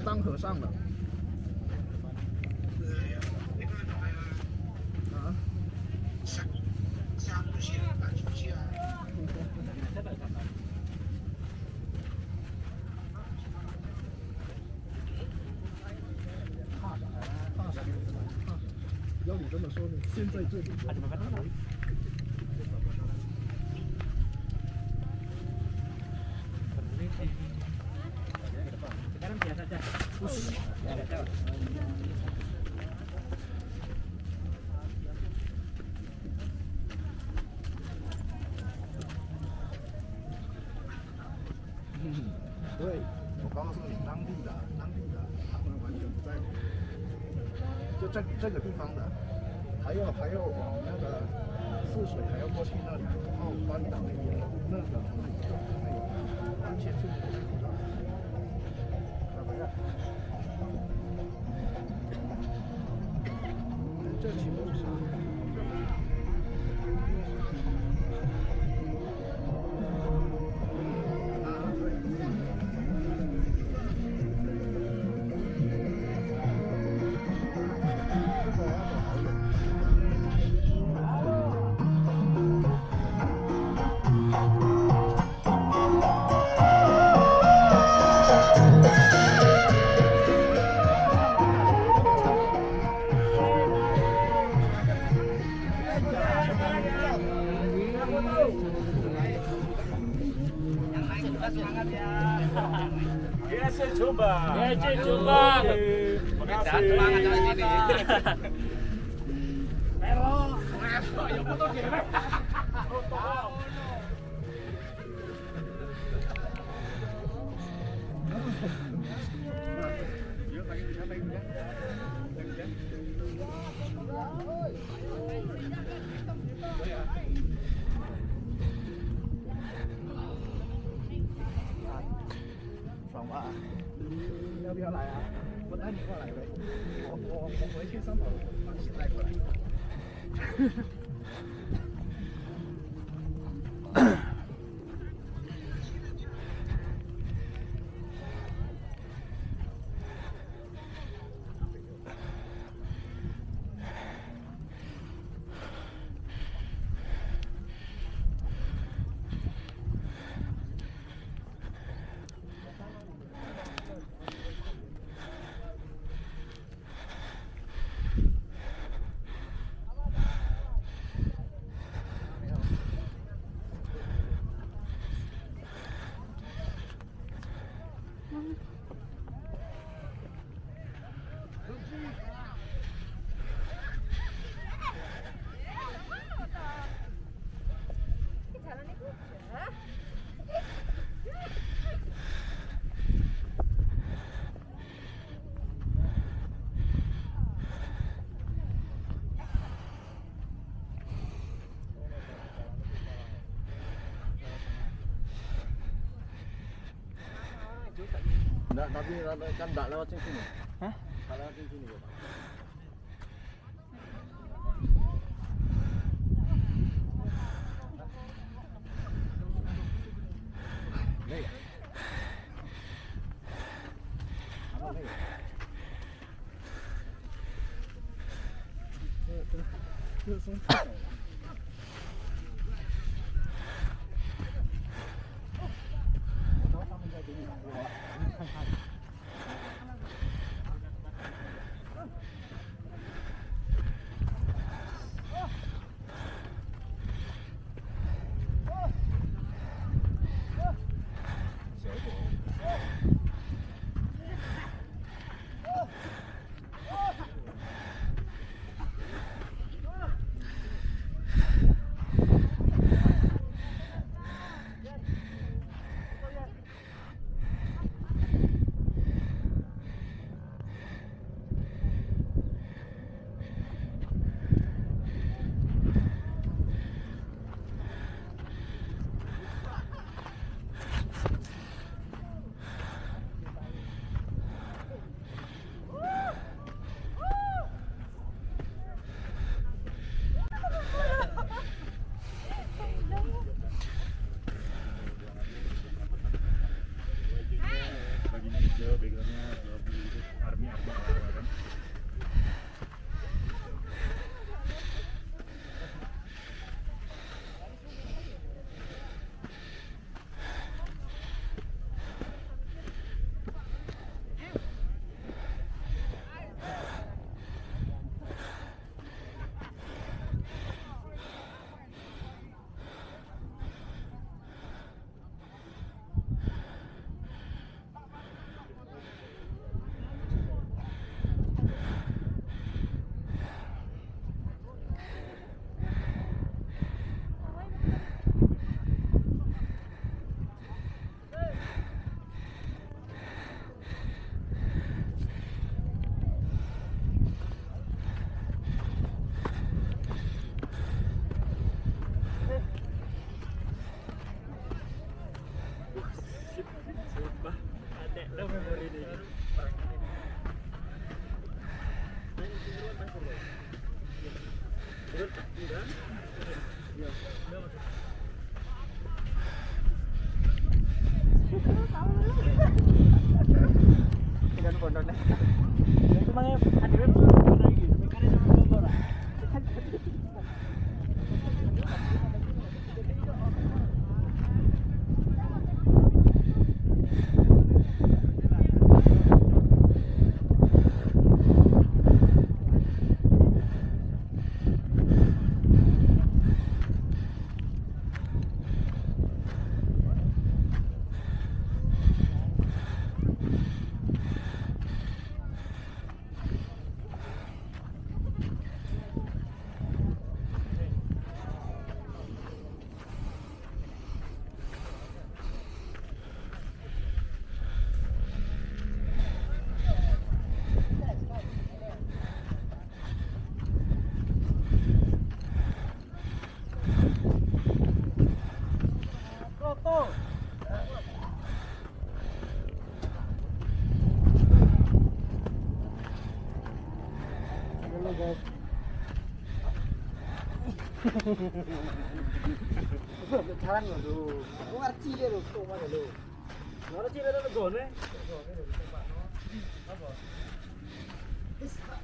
当和尚的啊？要你么说呢现在这里爽吧？要不要来啊？我带你过来呗。我我我回去上班，帮你带过来。Tapi kan tidak lewat sini. Hah? Tidak lewat sini ya Pak. Terus. 잘한 거도 뭐가 찌개로 또 맞아 로 너는 찌개로 좋네 좋네? 봐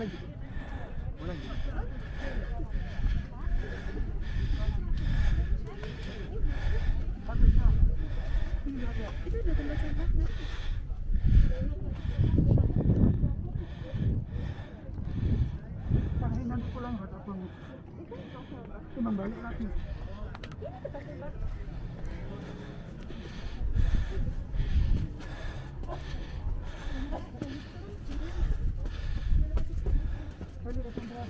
Gitu. Gitu. pulang nggak pulang Cuma balik lagi. Ini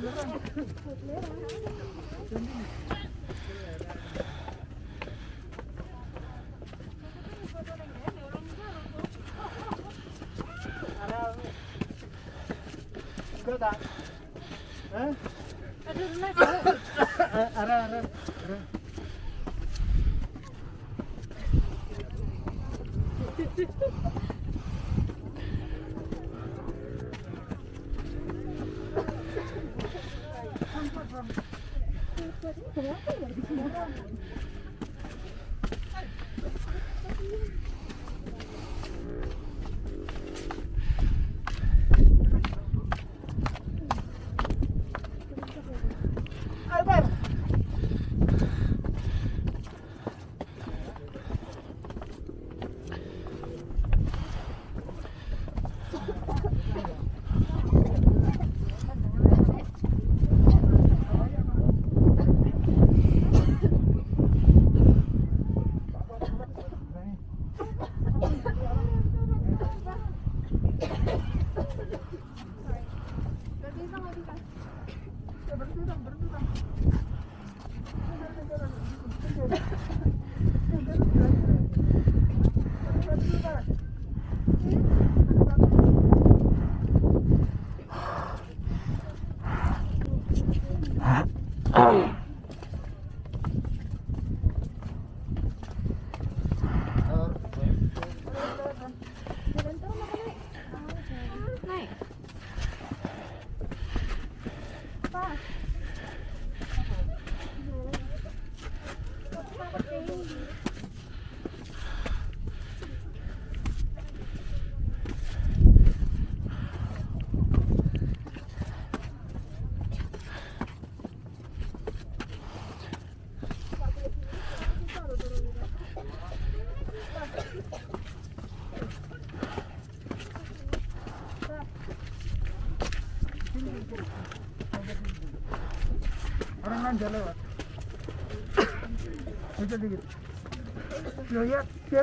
Thank you. anda lewat. Itu dikit. lihat dia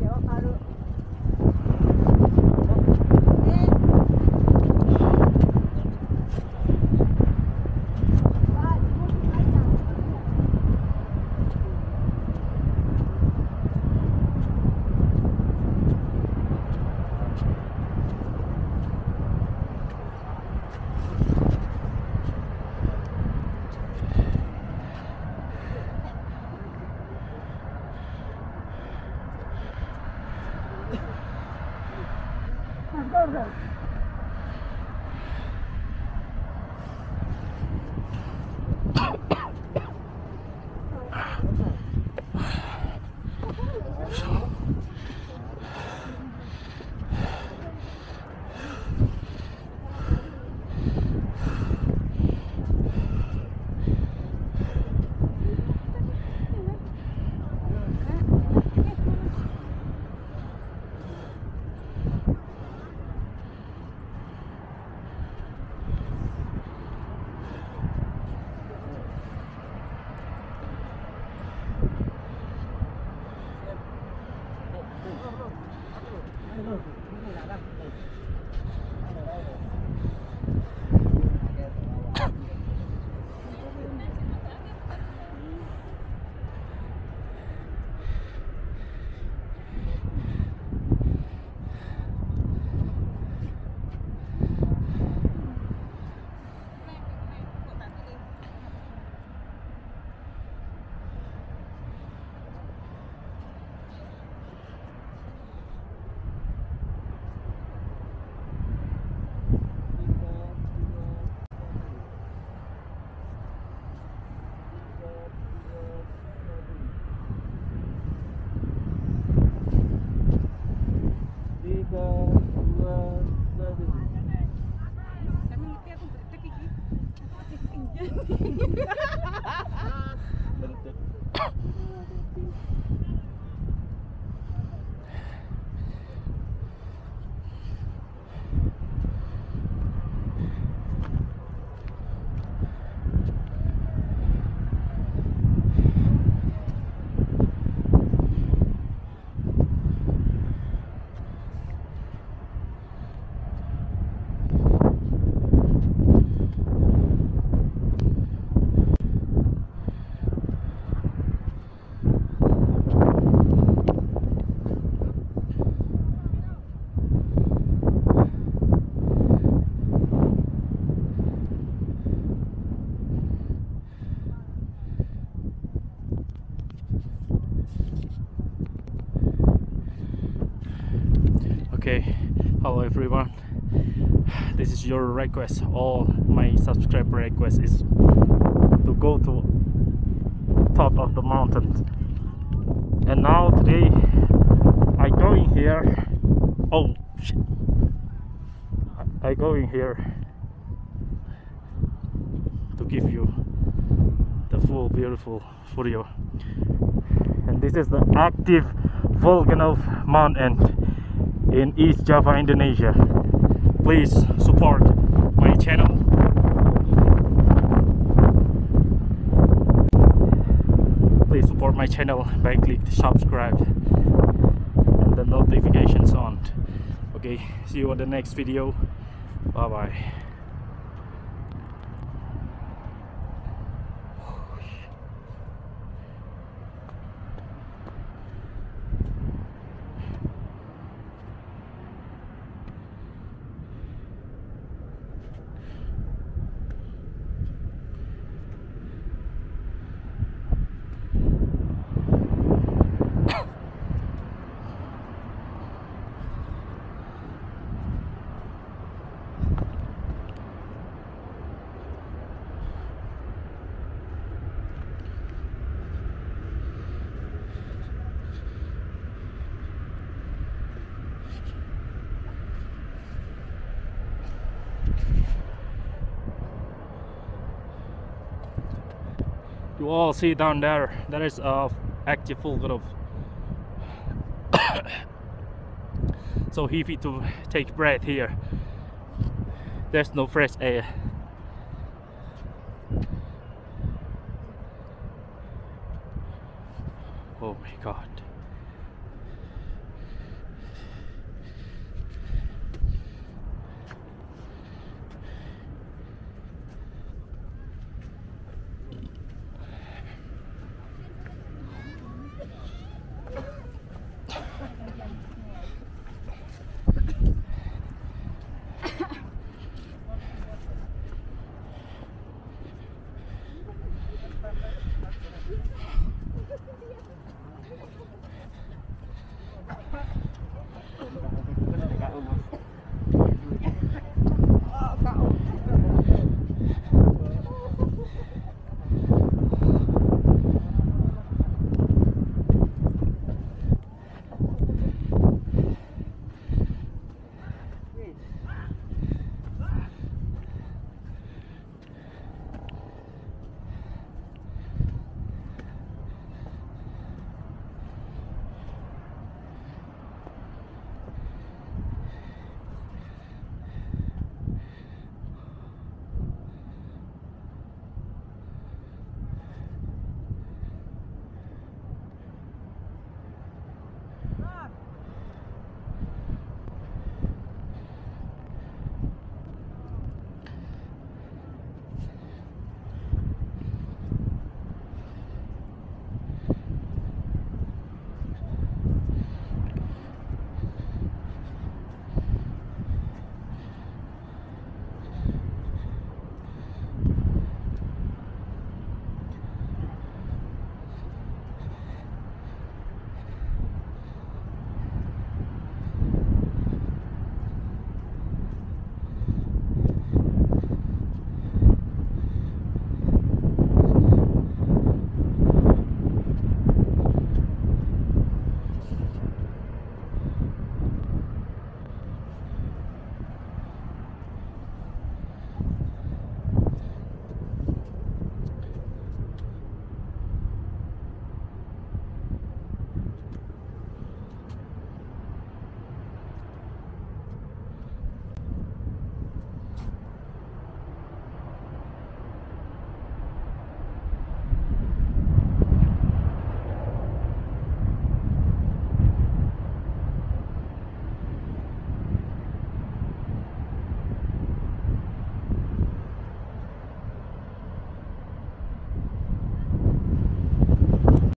everyone. This is your request. All my subscriber request is to go to top of the mountain. And now today I going here. Oh shit. I- I going here to give you the full beautiful video. And this is the active volcano of mountain in East Java, Indonesia. Please support my channel. Please support my channel by click subscribe and the notifications on. Okay, see you on the next video. Bye bye. All see down there, there is a active volcano. so heavy to take breath here. There's no fresh air.